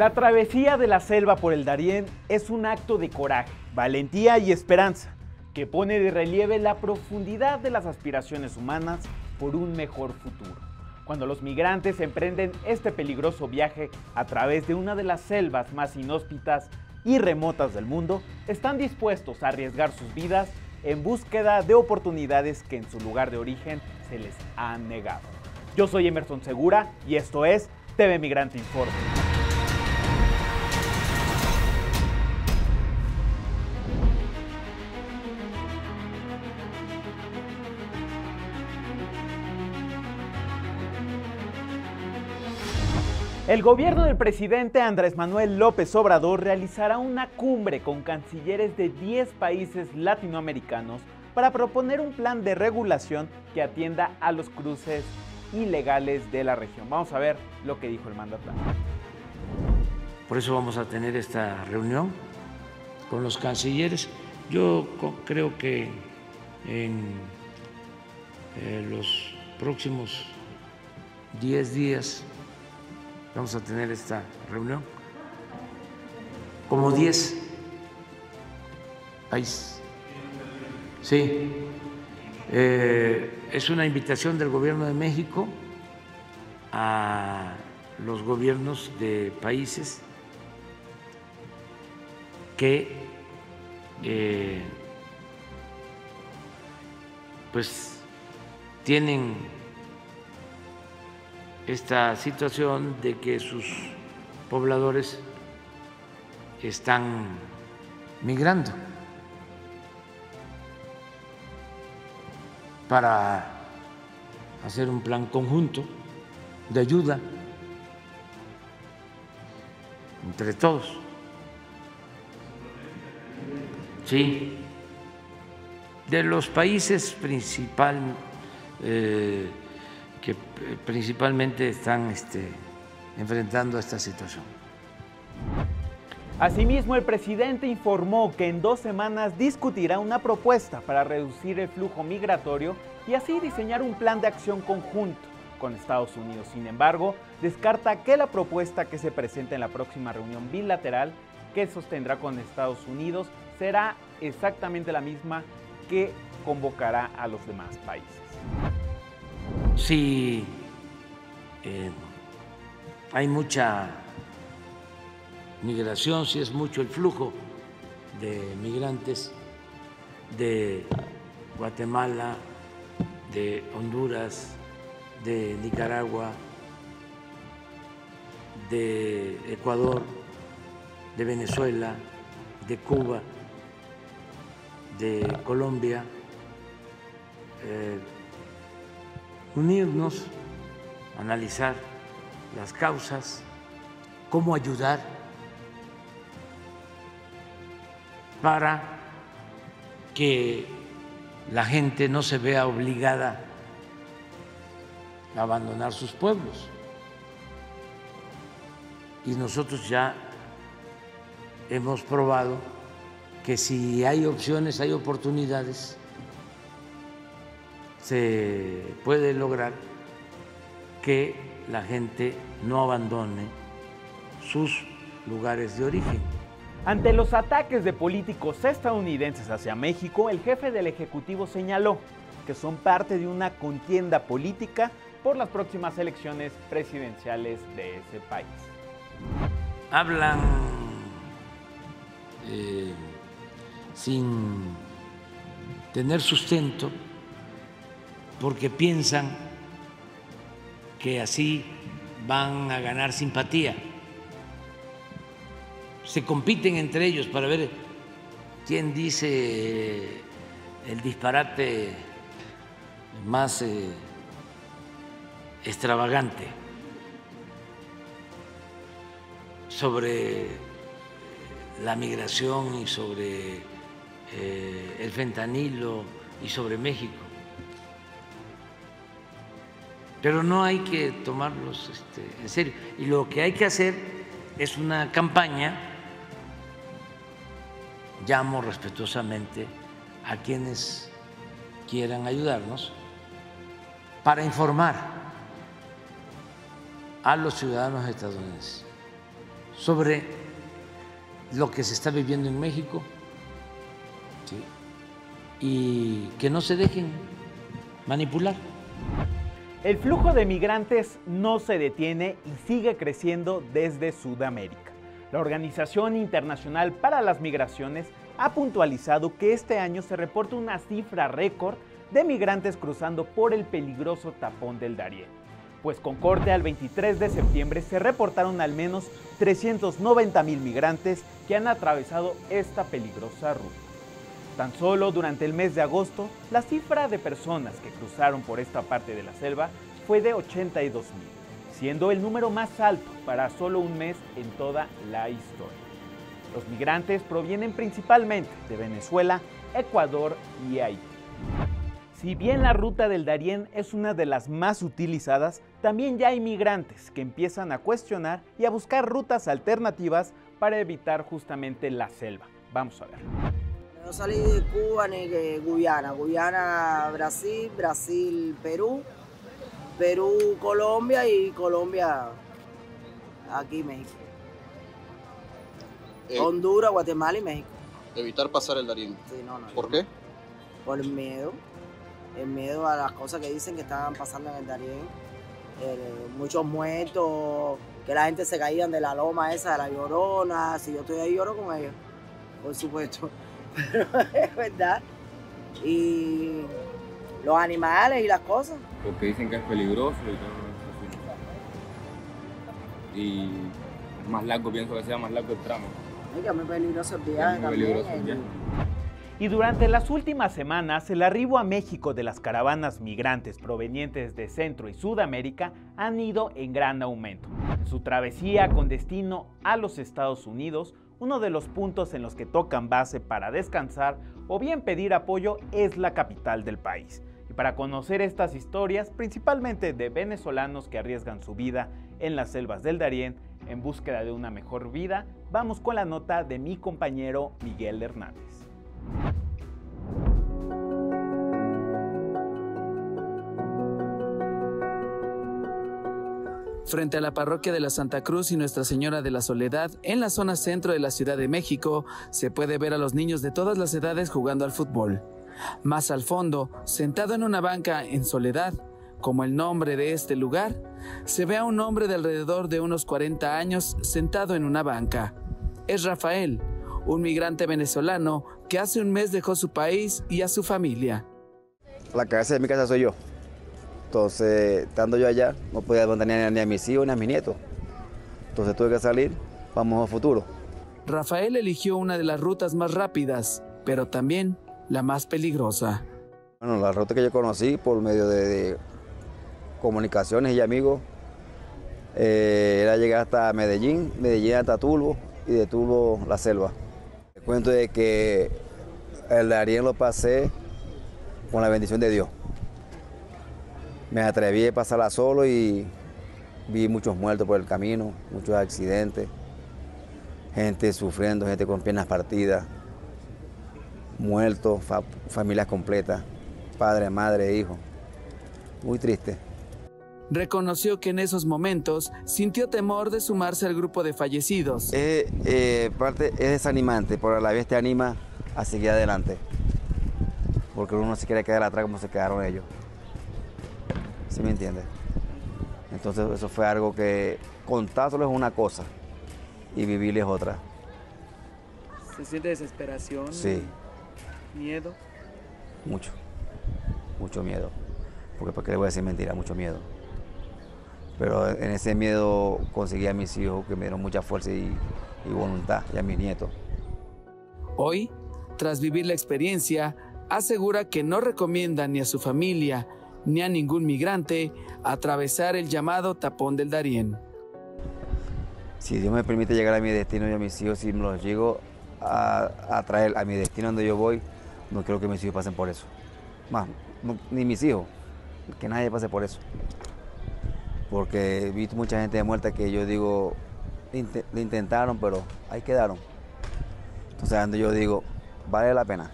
La travesía de la selva por el Darién es un acto de coraje, valentía y esperanza que pone de relieve la profundidad de las aspiraciones humanas por un mejor futuro. Cuando los migrantes emprenden este peligroso viaje a través de una de las selvas más inhóspitas y remotas del mundo, están dispuestos a arriesgar sus vidas en búsqueda de oportunidades que en su lugar de origen se les han negado. Yo soy Emerson Segura y esto es TV Migrante Informe. El gobierno del presidente Andrés Manuel López Obrador realizará una cumbre con cancilleres de 10 países latinoamericanos para proponer un plan de regulación que atienda a los cruces ilegales de la región. Vamos a ver lo que dijo el mandatario. Por eso vamos a tener esta reunión con los cancilleres. Yo creo que en eh, los próximos 10 días vamos a tener esta reunión. Como 10 países. Sí. Eh, es una invitación del gobierno de México a los gobiernos de países que eh, pues tienen esta situación de que sus pobladores están migrando para hacer un plan conjunto de ayuda entre todos. Sí, de los países principal, eh, que principalmente están este, enfrentando esta situación. Asimismo, el presidente informó que en dos semanas discutirá una propuesta para reducir el flujo migratorio y así diseñar un plan de acción conjunto con Estados Unidos. Sin embargo, descarta que la propuesta que se presente en la próxima reunión bilateral que sostendrá con Estados Unidos será exactamente la misma que convocará a los demás países si eh, hay mucha migración, si es mucho el flujo de migrantes de Guatemala, de Honduras, de Nicaragua, de Ecuador, de Venezuela, de Cuba, de Colombia. Eh, unirnos, analizar las causas, cómo ayudar para que la gente no se vea obligada a abandonar sus pueblos. Y nosotros ya hemos probado que si hay opciones, hay oportunidades, se puede lograr que la gente no abandone sus lugares de origen. Ante los ataques de políticos estadounidenses hacia México, el jefe del Ejecutivo señaló que son parte de una contienda política por las próximas elecciones presidenciales de ese país. Hablan eh, sin tener sustento porque piensan que así van a ganar simpatía. Se compiten entre ellos para ver quién dice el disparate más eh, extravagante sobre la migración y sobre eh, el fentanilo y sobre México pero no hay que tomarlos este, en serio. Y lo que hay que hacer es una campaña, llamo respetuosamente a quienes quieran ayudarnos, para informar a los ciudadanos estadounidenses sobre lo que se está viviendo en México y que no se dejen manipular. El flujo de migrantes no se detiene y sigue creciendo desde Sudamérica. La Organización Internacional para las Migraciones ha puntualizado que este año se reporta una cifra récord de migrantes cruzando por el peligroso tapón del Darién, pues con corte al 23 de septiembre se reportaron al menos 390 mil migrantes que han atravesado esta peligrosa ruta. Tan solo durante el mes de agosto, la cifra de personas que cruzaron por esta parte de la selva fue de 82 mil, siendo el número más alto para solo un mes en toda la historia. Los migrantes provienen principalmente de Venezuela, Ecuador y Haití. Si bien la ruta del Darién es una de las más utilizadas, también ya hay migrantes que empiezan a cuestionar y a buscar rutas alternativas para evitar justamente la selva. Vamos a ver. No salí de Cuba ni de Guyana. Guyana, Brasil, Brasil, Perú, Perú, Colombia y Colombia, aquí México. Eh, Honduras, Guatemala y México. evitar pasar el Darién. Sí, no, no, ¿Por yo qué? Por el miedo. El miedo a las cosas que dicen que estaban pasando en el Darién. Eh, muchos muertos, que la gente se caían de la loma esa, de la llorona. Si yo estoy ahí, lloro con ellos, por supuesto. Pero es verdad. Y los animales y las cosas. porque dicen que es peligroso y todo eso. Y es más largo, pienso que sea más largo el tramo. Ay, que es muy peligroso el viaje Es muy peligroso el el- viaje. Y durante las últimas semanas, el arribo a México de las caravanas migrantes provenientes de Centro y Sudamérica han ido en gran aumento. En su travesía con destino a los Estados Unidos, uno de los puntos en los que tocan base para descansar o bien pedir apoyo es la capital del país. Y para conocer estas historias, principalmente de venezolanos que arriesgan su vida en las selvas del Darién en búsqueda de una mejor vida, vamos con la nota de mi compañero Miguel Hernández. Frente a la parroquia de la Santa Cruz y Nuestra Señora de la Soledad, en la zona centro de la Ciudad de México, se puede ver a los niños de todas las edades jugando al fútbol. Más al fondo, sentado en una banca en soledad, como el nombre de este lugar, se ve a un hombre de alrededor de unos 40 años sentado en una banca. Es Rafael, un migrante venezolano que hace un mes dejó su país y a su familia. La cabeza de mi casa soy yo. Entonces, estando yo allá, no podía mantener ni a mis hijos ni a mis nietos. Entonces tuve que salir, vamos a futuro. Rafael eligió una de las rutas más rápidas, pero también la más peligrosa. Bueno, la ruta que yo conocí por medio de, de comunicaciones y amigos eh, era llegar hasta Medellín, Medellín hasta Turbo y de Turbo la selva. El cuento de que el Ariel lo pasé con la bendición de Dios. Me atreví a pasarla solo y vi muchos muertos por el camino, muchos accidentes, gente sufriendo, gente con piernas partidas, muertos, fa- familias completas, padre, madre, hijo. Muy triste. Reconoció que en esos momentos sintió temor de sumarse al grupo de fallecidos. Es, eh, parte, es desanimante, pero a la vez te anima a seguir adelante. Porque uno no se quiere quedar atrás como se quedaron ellos. ¿Sí me entiendes? Entonces eso fue algo que contárselo es una cosa y vivirles otra. ¿Se siente desesperación? Sí, ¿Miedo? mucho. Mucho miedo. Porque para qué le voy a decir mentira, mucho miedo. Pero en ese miedo conseguí a mis hijos que me dieron mucha fuerza y, y voluntad, y a mis nietos. Hoy, tras vivir la experiencia, asegura que no recomienda ni a su familia ni a ningún migrante atravesar el llamado tapón del Darién. Si Dios me permite llegar a mi destino y a mis hijos, si me los llego a, traer a mi destino donde yo voy, no quiero que mis hijos pasen por eso. Más, no- ni mis hijos, que nadie pase por eso. Porque he visto mucha gente muerta que yo digo, "Inte- lo intentaron, pero ahí quedaron. Entonces, yo digo, ¿vale la pena?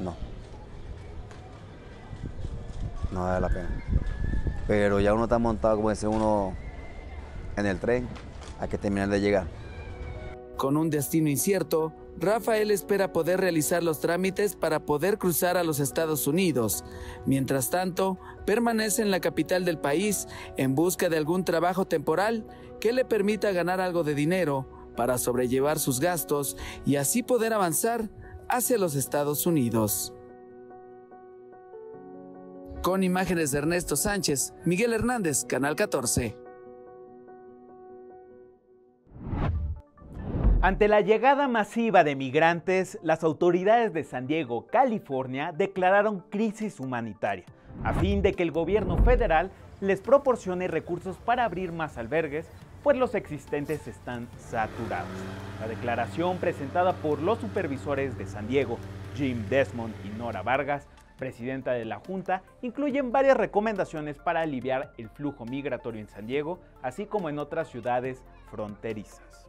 No. No vale la pena. Pero ya uno está montado, como dice uno, en el tren, hay que terminar de llegar. Con un destino incierto, Rafael espera poder realizar los trámites para poder cruzar a los Estados Unidos. Mientras tanto, permanece en la capital del país en busca de algún trabajo temporal que le permita ganar algo de dinero para sobrellevar sus gastos y así poder avanzar hacia los Estados Unidos. Con imágenes de Ernesto Sánchez, Miguel Hernández, Canal 14. Ante la llegada masiva de migrantes, las autoridades de San Diego, California, declararon crisis humanitaria, a fin de que el gobierno federal les proporcione recursos para abrir más albergues, pues los existentes están saturados. La declaración presentada por los supervisores de San Diego, Jim Desmond y Nora Vargas, presidenta de la Junta, incluyen varias recomendaciones para aliviar el flujo migratorio en San Diego, así como en otras ciudades fronterizas.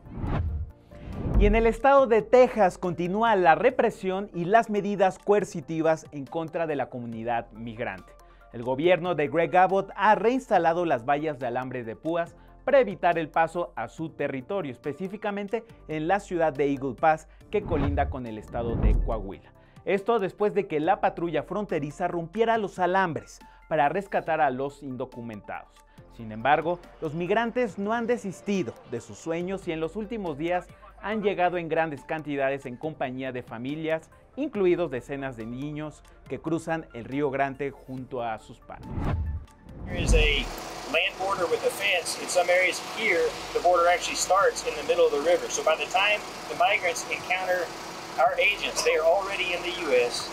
Y en el estado de Texas continúa la represión y las medidas coercitivas en contra de la comunidad migrante. El gobierno de Greg Abbott ha reinstalado las vallas de alambre de púas para evitar el paso a su territorio, específicamente en la ciudad de Eagle Pass, que colinda con el estado de Coahuila. Esto después de que la patrulla fronteriza rompiera los alambres para rescatar a los indocumentados. Sin embargo, los migrantes no han desistido de sus sueños y en los últimos días han llegado en grandes cantidades en compañía de familias, incluidos decenas de niños que cruzan el río Grande junto a sus padres. There is a land border with a fence. In some areas here, the border actually starts in the middle of the river. So by the time the migrants encounter our agents, they are already in the U.S.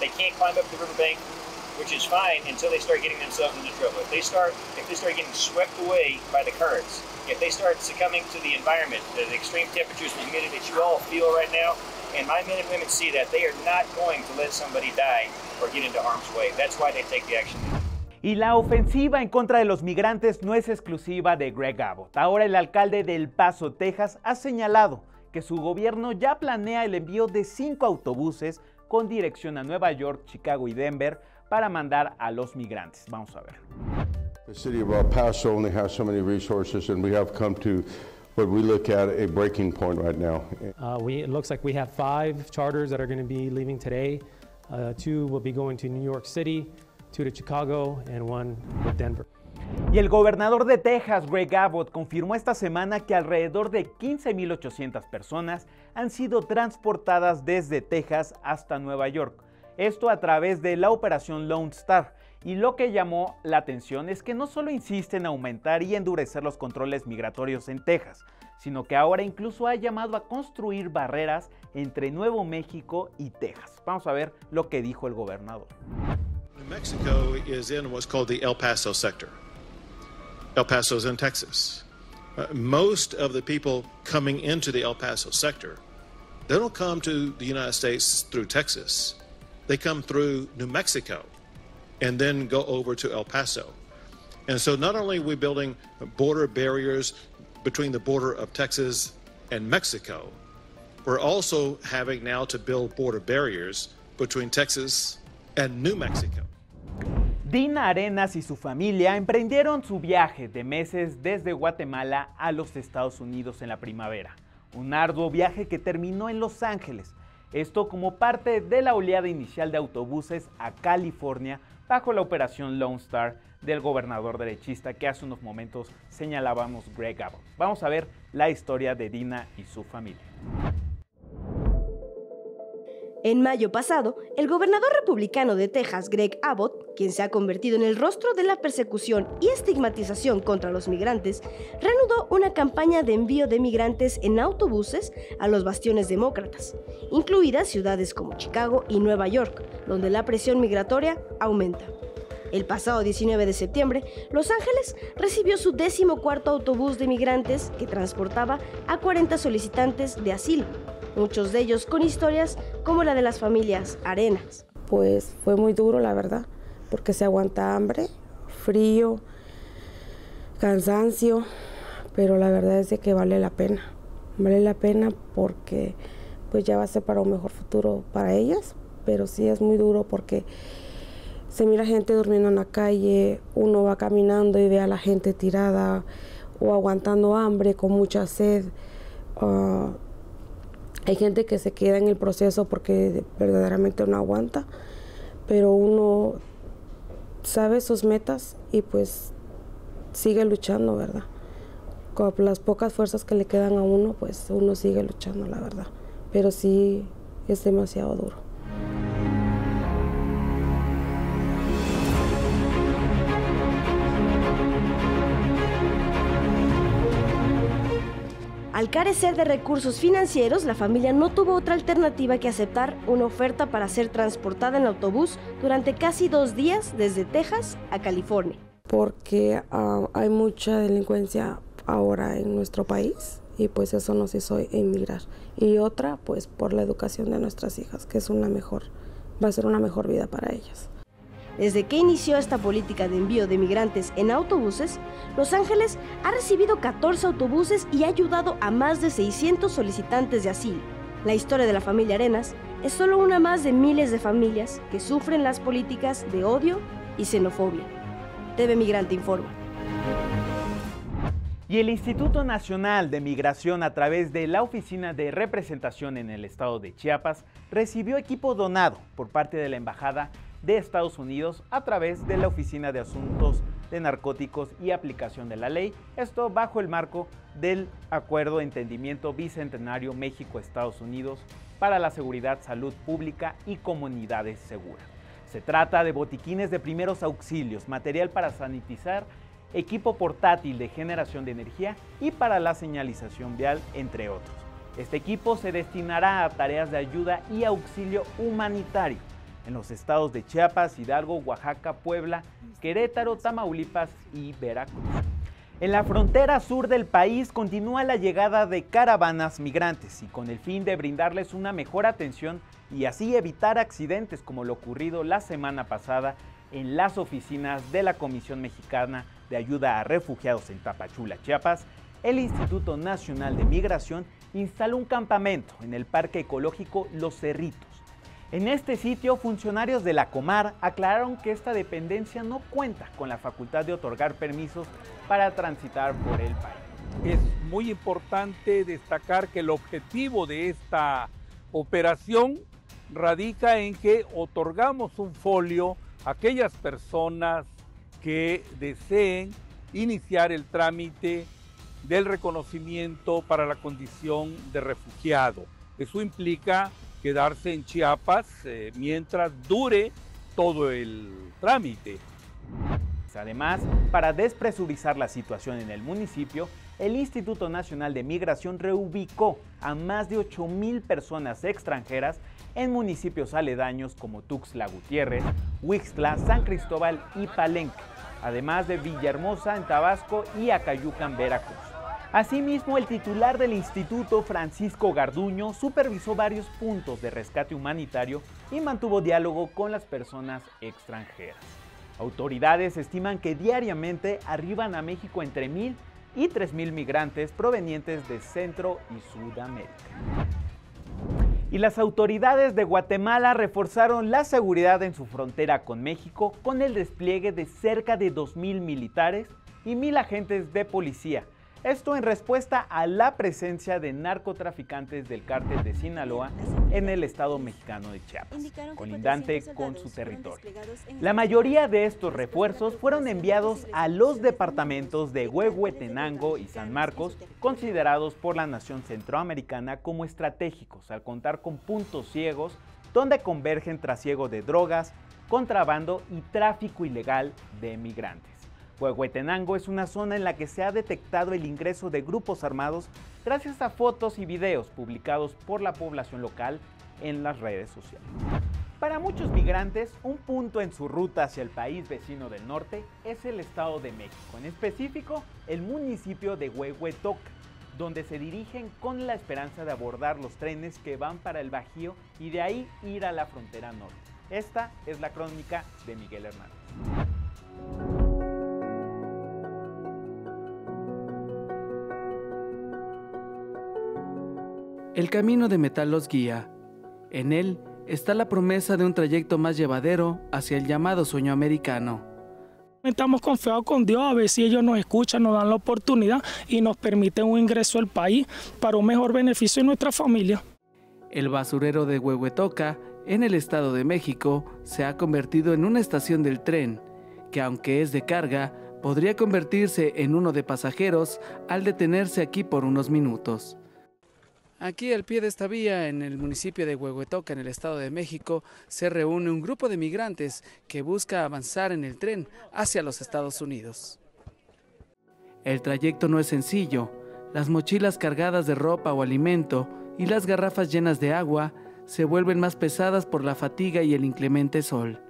They can't climb up the riverbank, which is fine until they start getting themselves into trouble. If they start, if they start getting swept away by the currents, if they start succumbing to the environment, the extreme temperatures and humidity that you all feel right now, and my men and women see that, they are not going to let somebody die or get into harm's way. That's why they take the action. Y la ofensiva en contra de los migrantes no es exclusiva de Greg Abbott. Ahora el alcalde de El Paso, Texas, ha señalado que su gobierno ya planea el envío de cinco autobuses con dirección a Nueva York, Chicago y Denver para mandar a los migrantes. Vamos a ver. The city of El Paso only has so many resources, and we have come to what we look at a breaking point right now. Uh, we, it looks like we have five charters that are going to be leaving today. Uh, two will be going to New York City, two to Chicago, and one with Denver. Y el gobernador de Texas, Greg Abbott, confirmó esta semana que alrededor de 15.800 personas han sido transportadas desde Texas hasta Nueva York. Esto a través de la operación Lone Star. Y lo que llamó la atención es que no solo insiste en aumentar y endurecer los controles migratorios en Texas, sino que ahora incluso ha llamado a construir barreras entre Nuevo México y Texas. Vamos a ver lo que dijo el gobernador. Mexico is in what's called the El Paso. El Paso is in Texas. Uh, most of the people coming into the El Paso sector, they don't come to the United States through Texas. They come through New Mexico and then go over to El Paso. And so not only are we building border barriers between the border of Texas and Mexico, we're also having now to build border barriers between Texas and New Mexico. Dina Arenas y su familia emprendieron su viaje de meses desde Guatemala a los Estados Unidos en la primavera. Un arduo viaje que terminó en Los Ángeles. Esto como parte de la oleada inicial de autobuses a California bajo la operación Lone Star del gobernador derechista que hace unos momentos señalábamos Greg Abbott. Vamos a ver la historia de Dina y su familia. En mayo pasado, el gobernador republicano de Texas, Greg Abbott, quien se ha convertido en el rostro de la persecución y estigmatización contra los migrantes, reanudó una campaña de envío de migrantes en autobuses a los bastiones demócratas, incluidas ciudades como Chicago y Nueva York, donde la presión migratoria aumenta. El pasado 19 de septiembre, Los Ángeles recibió su décimo cuarto autobús de migrantes que transportaba a 40 solicitantes de asilo, muchos de ellos con historias como la de las familias Arenas. Pues fue muy duro, la verdad, porque se aguanta hambre, frío, cansancio, pero la verdad es de que vale la pena. Vale la pena porque pues ya va a ser para un mejor futuro para ellas, pero sí es muy duro porque se mira gente durmiendo en la calle, uno va caminando y ve a la gente tirada o aguantando hambre con mucha sed. Uh, Hay gente que se queda en el proceso porque verdaderamente no aguanta, pero uno sabe sus metas y pues sigue luchando, ¿verdad? Con las pocas fuerzas que le quedan a uno, pues uno sigue luchando, la verdad. Pero sí es demasiado duro. Al carecer de recursos financieros, la familia no tuvo otra alternativa que aceptar una oferta para ser transportada en autobús durante casi dos días desde Texas a California. Porque uh, hay mucha delincuencia ahora en nuestro país y pues eso nos hizo emigrar. Y otra, pues por la educación de nuestras hijas, que es una mejor, va a ser una mejor vida para ellas. Desde que inició esta política de envío de migrantes en autobuses, Los Ángeles ha recibido 14 autobuses y ha ayudado a más de 600 solicitantes de asilo. La historia de la familia Arenas es solo una más de miles de familias que sufren las políticas de odio y xenofobia. TV Migrante informa. Y el Instituto Nacional de Migración, a través de la Oficina de Representación en el Estado de Chiapas, recibió equipo donado por parte de la Embajada de Estados Unidos a través de la Oficina de Asuntos de Narcóticos y Aplicación de la Ley, esto bajo el marco del Acuerdo de Entendimiento Bicentenario México-Estados Unidos para la Seguridad, Salud Pública y Comunidades Seguras. Se trata de botiquines de primeros auxilios, material para sanitizar, equipo portátil de generación de energía y para la señalización vial, entre otros. Este equipo se destinará a tareas de ayuda y auxilio humanitario en los estados de Chiapas, Hidalgo, Oaxaca, Puebla, Querétaro, Tamaulipas y Veracruz. En la frontera sur del país continúa la llegada de caravanas migrantes y con el fin de brindarles una mejor atención y así evitar accidentes como lo ocurrido la semana pasada en las oficinas de la Comisión Mexicana de Ayuda a Refugiados en Tapachula, Chiapas, el Instituto Nacional de Migración instaló un campamento en el Parque Ecológico Los Cerritos en este sitio, funcionarios de la Comar aclararon que esta dependencia no cuenta con la facultad de otorgar permisos para transitar por el país. Es muy importante destacar que el objetivo de esta operación radica en que otorgamos un folio a aquellas personas que deseen iniciar el trámite del reconocimiento para la condición de refugiado. Eso implica quedarse en Chiapas eh, mientras dure todo el trámite. Además, para despresurizar la situación en el municipio, el Instituto Nacional de Migración reubicó a más de 8 mil personas extranjeras en municipios aledaños como Tuxtla Gutiérrez, Huixtla, San Cristóbal y Palenque, además de Villahermosa en Tabasco y Acayucan, Veracruz. Asimismo, el titular del instituto, Francisco Garduño, supervisó varios puntos de rescate humanitario y mantuvo diálogo con las personas extranjeras. Autoridades estiman que diariamente arriban a México entre mil y tres mil migrantes provenientes de Centro y Sudamérica. Y las autoridades de Guatemala reforzaron la seguridad en su frontera con México con el despliegue de cerca de 2.000 militares y mil agentes de policía esto en respuesta a la presencia de narcotraficantes del cártel de Sinaloa en el estado mexicano de Chiapas, colindante con su territorio. La mayoría de estos refuerzos fueron enviados a los departamentos de Huehuetenango y San Marcos, considerados por la nación centroamericana como estratégicos, al contar con puntos ciegos donde convergen trasiego de drogas, contrabando y tráfico ilegal de migrantes. Huehuetenango es una zona en la que se ha detectado el ingreso de grupos armados gracias a fotos y videos publicados por la población local en las redes sociales. Para muchos migrantes, un punto en su ruta hacia el país vecino del norte es el Estado de México, en específico el municipio de Huehuetoca, donde se dirigen con la esperanza de abordar los trenes que van para el Bajío y de ahí ir a la frontera norte. Esta es la crónica de Miguel Hernández. El camino de metal los guía. En él está la promesa de un trayecto más llevadero hacia el llamado sueño americano. Estamos confiados con Dios a ver si ellos nos escuchan, nos dan la oportunidad y nos permiten un ingreso al país para un mejor beneficio de nuestra familia. El basurero de Huehuetoca, en el Estado de México, se ha convertido en una estación del tren, que aunque es de carga, podría convertirse en uno de pasajeros al detenerse aquí por unos minutos. Aquí al pie de esta vía, en el municipio de Huehuetoca, en el Estado de México, se reúne un grupo de migrantes que busca avanzar en el tren hacia los Estados Unidos. El trayecto no es sencillo. Las mochilas cargadas de ropa o alimento y las garrafas llenas de agua se vuelven más pesadas por la fatiga y el inclemente sol.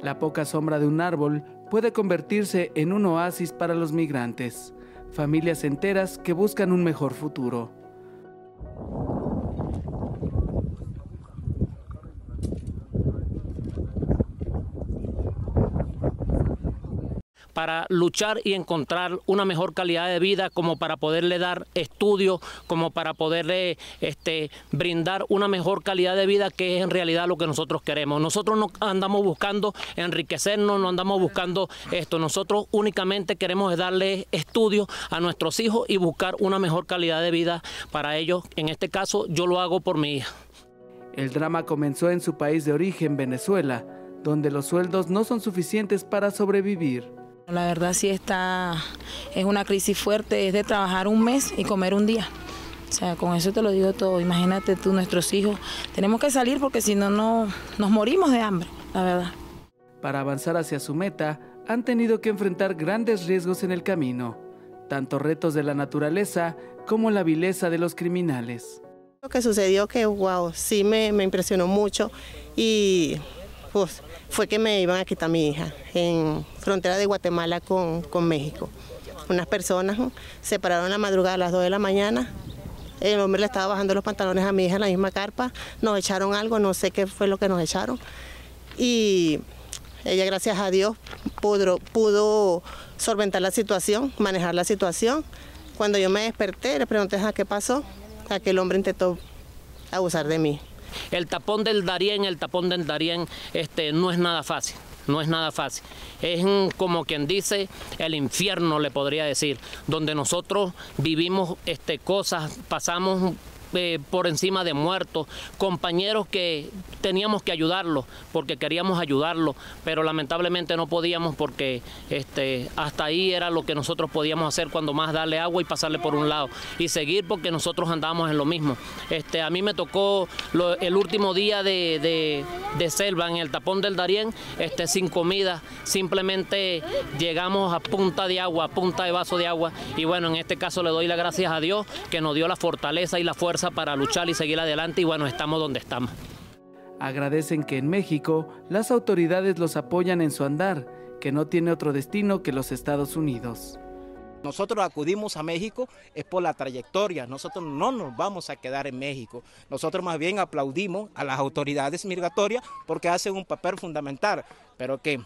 La poca sombra de un árbol puede convertirse en un oasis para los migrantes, familias enteras que buscan un mejor futuro. Thank you. Para luchar y encontrar una mejor calidad de vida, como para poderle dar estudio, como para poderle este, brindar una mejor calidad de vida, que es en realidad lo que nosotros queremos. Nosotros no andamos buscando enriquecernos, no andamos buscando esto, nosotros únicamente queremos darle estudio a nuestros hijos y buscar una mejor calidad de vida para ellos. En este caso, yo lo hago por mi hija. El drama comenzó en su país de origen, Venezuela, donde los sueldos no son suficientes para sobrevivir. La verdad sí está, es una crisis fuerte, es de trabajar un mes y comer un día. O sea, con eso te lo digo todo. Imagínate tú, nuestros hijos, tenemos que salir porque si no, no nos morimos de hambre, la verdad. Para avanzar hacia su meta, han tenido que enfrentar grandes riesgos en el camino, tanto retos de la naturaleza como la vileza de los criminales. Lo que sucedió que, wow, sí me, me impresionó mucho y pues fue que me iban a quitar a mi hija en frontera de Guatemala con, México. Unas personas se pararon la madrugada a las 2 de la mañana. El hombre le estaba bajando los pantalones a mi hija en la misma carpa. Nos echaron algo, no sé qué fue lo que nos echaron. Y ella, gracias a Dios, pudo, pudo solventar la situación, manejar la situación. Cuando yo me desperté, le pregunté a qué pasó. Aquel hombre intentó abusar de mí. El tapón del Darién, el tapón del Darién este, no es nada fácil. No es nada fácil. Es como quien dice el infierno, le podría decir, donde nosotros vivimos este, cosas, pasamos eh, por encima de muertos, compañeros que teníamos que ayudarlos porque queríamos ayudarlos, pero lamentablemente no podíamos porque este, hasta ahí era lo que nosotros podíamos hacer cuando más darle agua y pasarle por un lado y seguir porque nosotros andábamos en lo mismo. Este, a mí me tocó el último día de, selva en el tapón del Darién, este, sin comida, simplemente llegamos a punta de agua, a punta de vaso de agua y bueno, en este caso le doy las gracias a Dios que nos dio la fortaleza y la fuerza para luchar y seguir adelante y bueno, estamos donde estamos. Agradecen que en México las autoridades los apoyan en su andar, que no tiene otro destino que los Estados Unidos. Nosotros acudimos a México es por la trayectoria, nosotros no nos vamos a quedar en México, nosotros más bien aplaudimos a las autoridades migratorias porque hacen un papel fundamental, pero que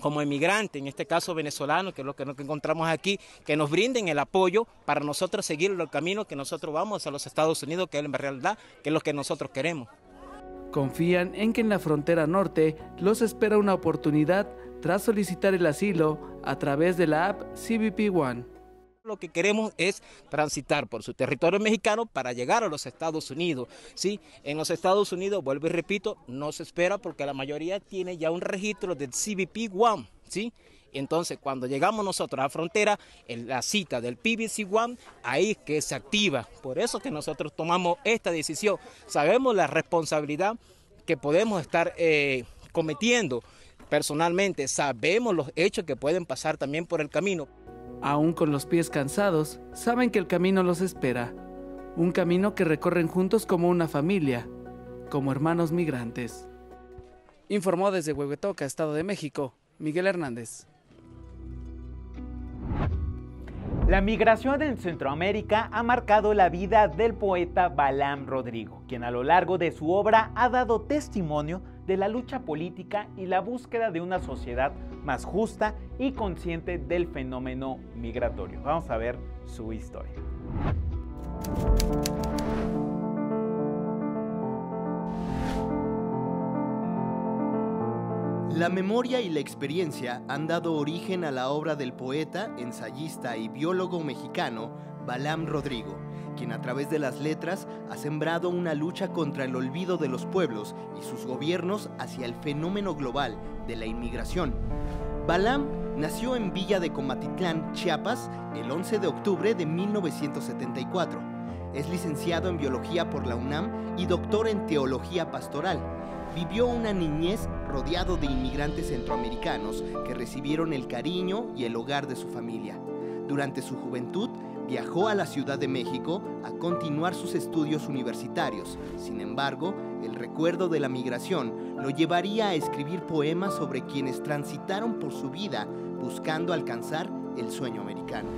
como emigrante, en este caso venezolano, que es lo que nos encontramos aquí, que nos brinden el apoyo para nosotros seguir el camino que nosotros vamos a los Estados Unidos, que es en realidad que es lo que nosotros queremos. Confían en que en la frontera norte los espera una oportunidad tras solicitar el asilo a través de la app CBP One. Lo que queremos es transitar por su territorio mexicano para llegar a los Estados Unidos. ¿sí? En los Estados Unidos, vuelvo y repito, no se espera porque la mayoría tiene ya un registro del CBP One. ¿sí? Entonces, cuando llegamos nosotros a la frontera, en la cita del PBC One, ahí que se activa. Por eso que nosotros tomamos esta decisión. Sabemos la responsabilidad que podemos estar eh, cometiendo personalmente. Sabemos los hechos que pueden pasar también por el camino. Aún con los pies cansados, saben que el camino los espera. Un camino que recorren juntos como una familia, como hermanos migrantes. Informó desde Huehuetoca, Estado de México, Miguel Hernández. La migración en Centroamérica ha marcado la vida del poeta Balam Rodrigo, quien a lo largo de su obra ha dado testimonio de la lucha política y la búsqueda de una sociedad más justa y consciente del fenómeno migratorio. Vamos a ver su historia. La memoria y la experiencia han dado origen a la obra del poeta, ensayista y biólogo mexicano Balam Rodrigo, quien a través de las letras ha sembrado una lucha contra el olvido de los pueblos y sus gobiernos hacia el fenómeno global de la inmigración. Balam nació en Villa de Comatitlán, Chiapas, el 11 de octubre de 1974. Es licenciado en Biología por la UNAM y doctor en Teología Pastoral. Vivió una niñez rodeado de inmigrantes centroamericanos que recibieron el cariño y el hogar de su familia. Durante su juventud, viajó a la Ciudad de México a continuar sus estudios universitarios. Sin embargo, el recuerdo de la migración lo llevaría a escribir poemas sobre quienes transitaron por su vida buscando alcanzar el sueño americano.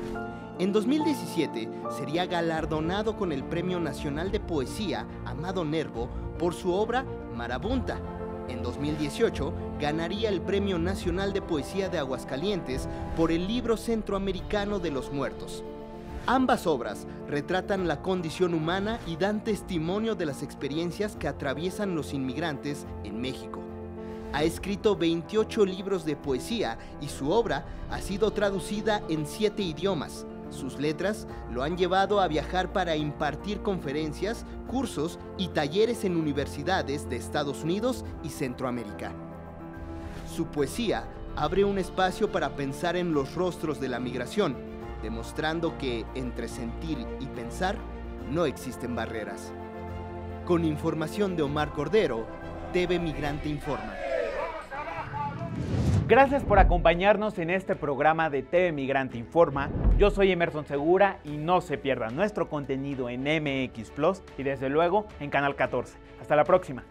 En 2017 sería galardonado con el Premio Nacional de Poesía Amado Nervo por su obra Marabunta. En 2018 ganaría el Premio Nacional de Poesía de Aguascalientes por el libro centroamericano de los muertos. Ambas obras retratan la condición humana y dan testimonio de las experiencias que atraviesan los inmigrantes en México. Ha escrito 28 libros de poesía y su obra ha sido traducida en siete idiomas. Sus letras lo han llevado a viajar para impartir conferencias, cursos y talleres en universidades de Estados Unidos y Centroamérica. Su poesía abre un espacio para pensar en los rostros de la migración, demostrando que entre sentir y pensar no existen barreras. Con información de Omar Cordero, TV Migrante Informa. Gracias por acompañarnos en este programa de TV Migrante Informa. Yo soy Emerson Segura y no se pierdan nuestro contenido en MX Plus y desde luego en Canal 14. Hasta la próxima.